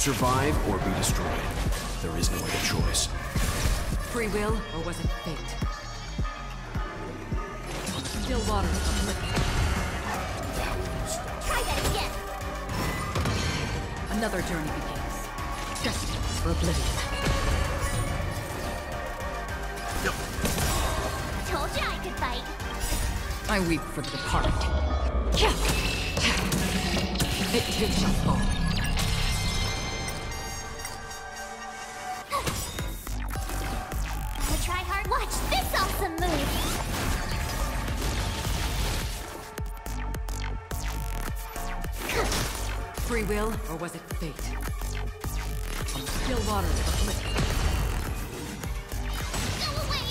Survive or be destroyed. There is no other choice. Free will, or was it fate? Still waters of living. That won't stop. Try that again. Another journey begins. Destined for oblivion. Told you I could fight. I weep for the departed. It too shall fall. Will, or was it fate? On still waters of living. Go away.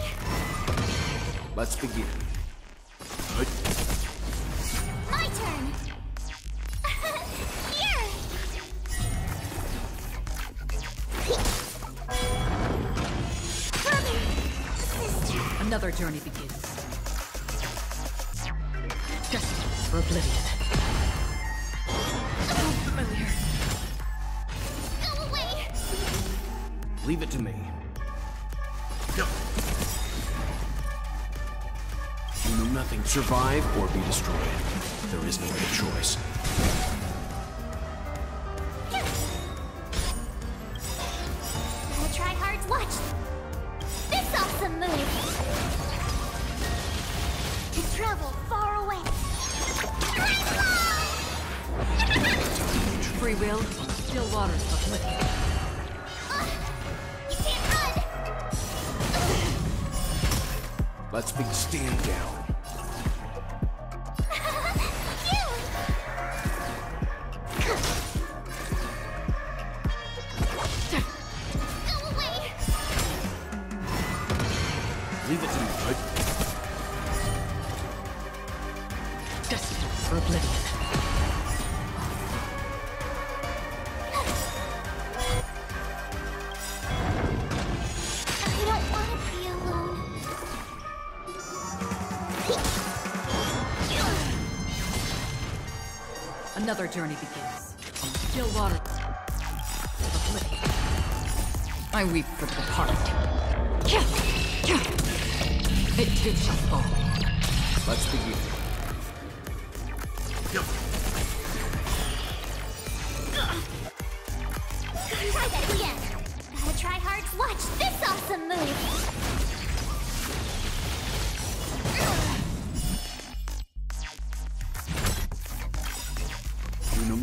Let's begin. Leave it to me. Go. You know nothing. Survive or be destroyed. There is no other choice. Wanna try hard? Watch this awesome move. To travel far away. Free will, still waters of living. Let's be stand down. Leave it to me. Good. Another journey begins. On still waters of oblivion. I weep for the departed. It too shall fall. Let's begin. Go. Try that again. Gotta try hard. Watch this awesome move.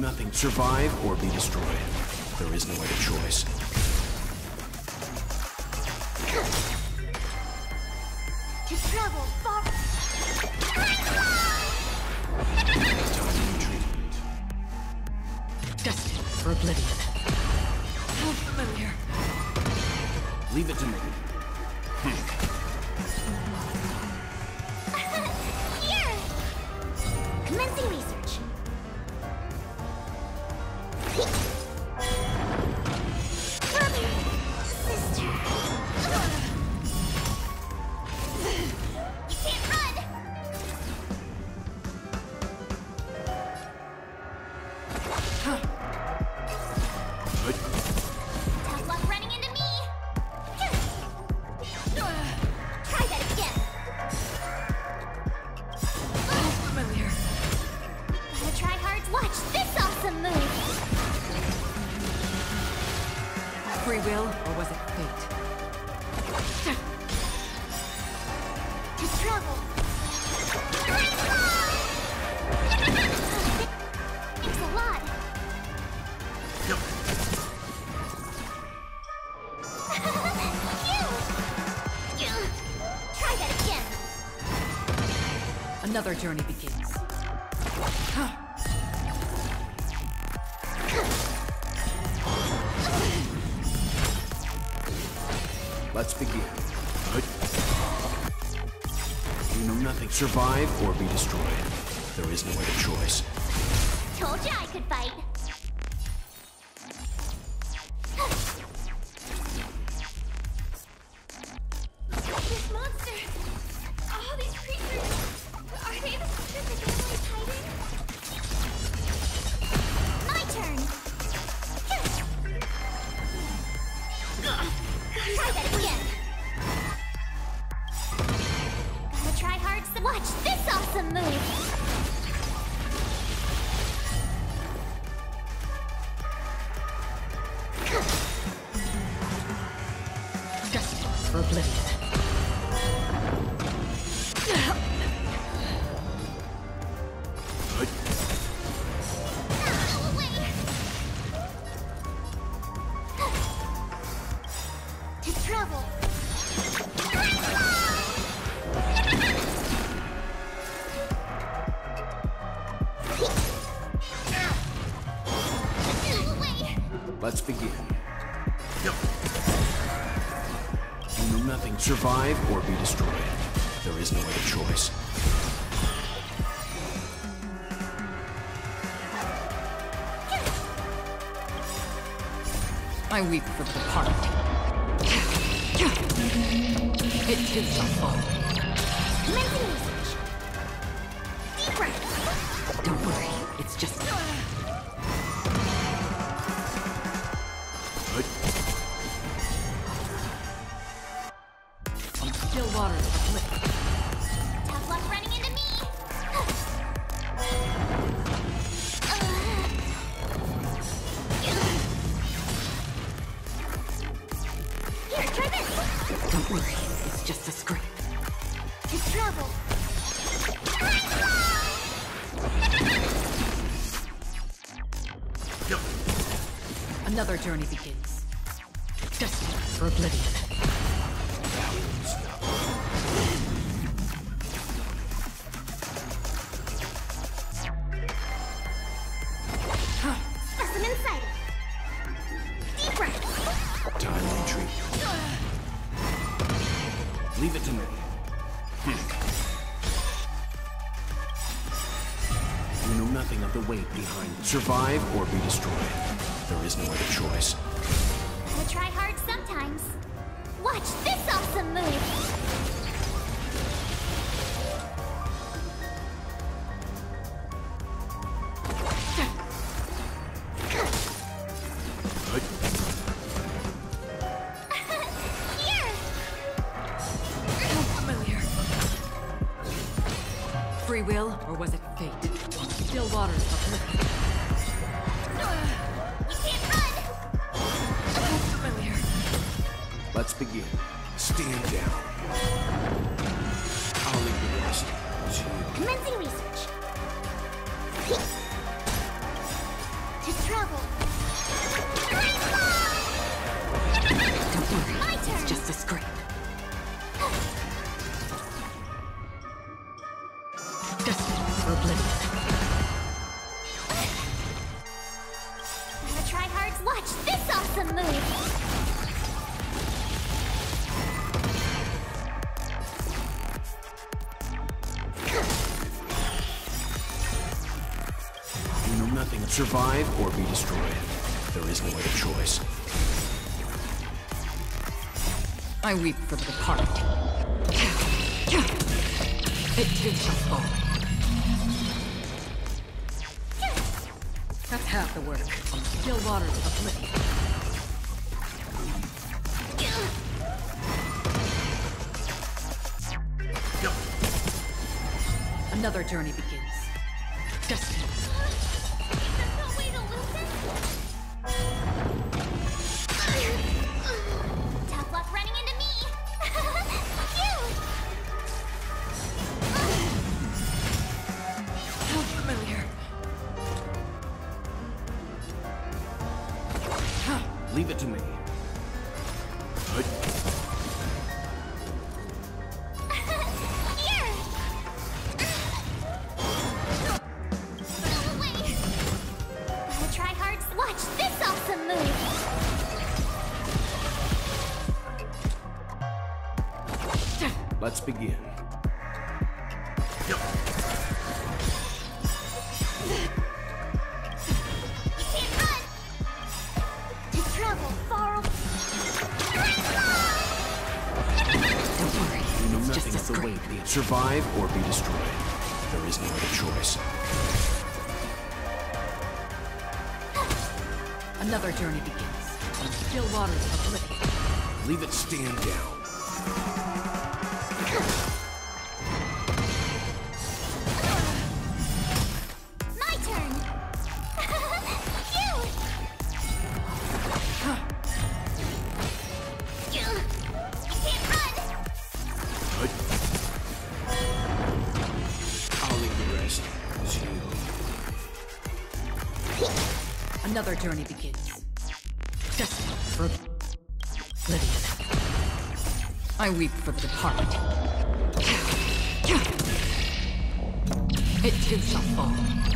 Nothing. Survive or be destroyed. There is no other choice. To travel far. Time retreat. Destined for oblivion. So familiar. Leave it to me. Hmm. Here. Commencing research. To travel. Thanks a lot. Phew. Try that again. Another journey begins. Let's begin. Good. Nothing. Survive or be destroyed. There is no other choice. Told you I could fight. Let's begin. You know nothing. Survive or be destroyed. There is no other choice. I weep for the part. It is too shall fall. Mental research. Deep breath. Don't worry, it's just just a scrape. Travel. Another journey begins. Destined for oblivion. Leave it to me. You know nothing of the weight behind. Survive or be destroyed. There is no other choice. Gotta try hard sometimes. Watch this awesome move. Stand down. I'll leave the rest to you. Commencing research. To travel. Don't worry, My turn. it's just a scrape. Destined for oblivion. Gotta try hard. Watch this awesome move. Survive or be destroyed. There is no other choice. I weep for the departed. It too shall fall. That's half the work. Still waters of oblivion. Another journey begins. Destiny. Watch this awesome move. Let's begin. You can't run. To travel far. Don't worry, You know it's nothing just a of the scrape. weight. Be survive or be destroyed. There is no other choice. Another journey begins. Still waters of oblivion. Leave it stand down. Another journey begins. Destined for oblivion. I weep for the departed. It too shall fall.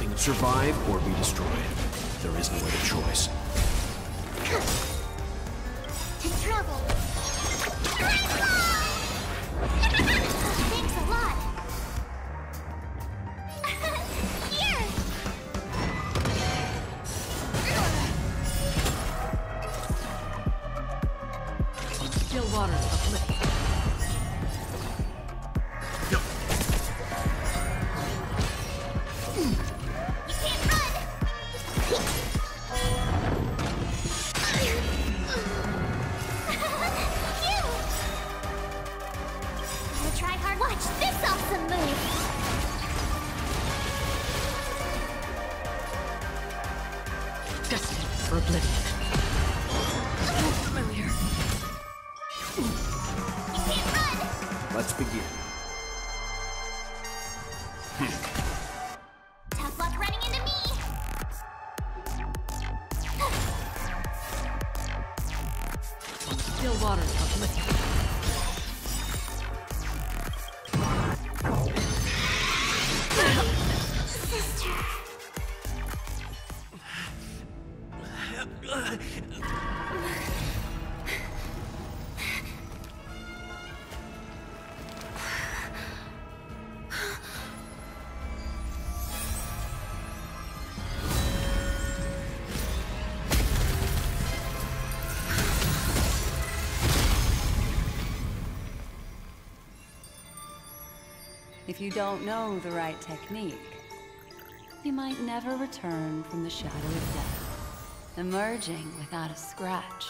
Nothing. Survive or be destroyed. There is no other choice. To travel. Let's begin. If you don't know the right technique, you might never return from the shadow of death, emerging without a scratch